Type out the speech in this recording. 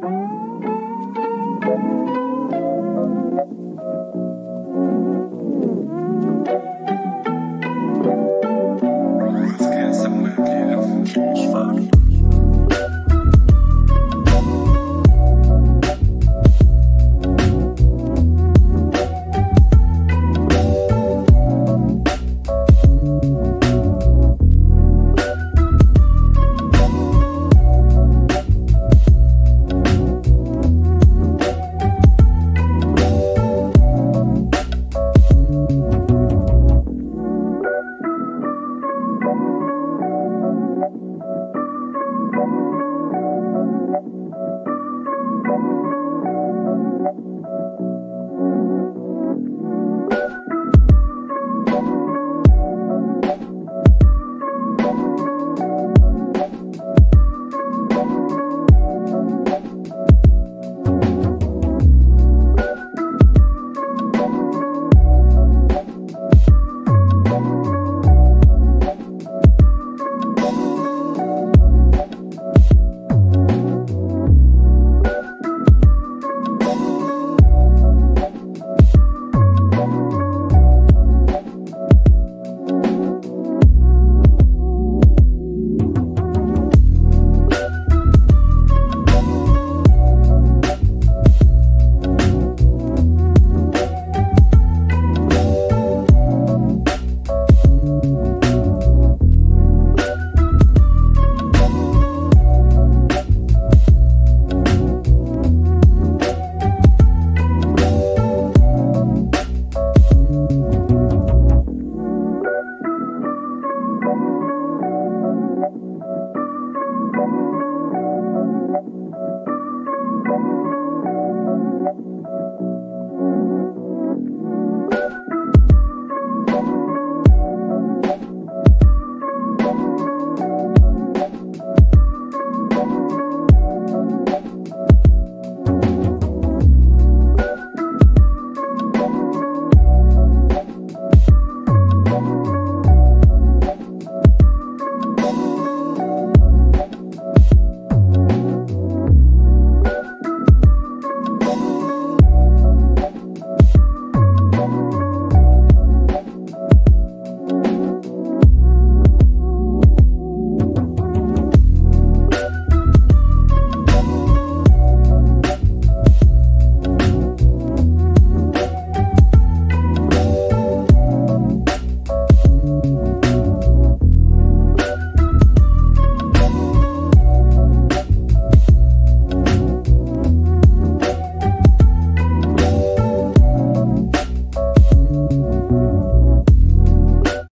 Música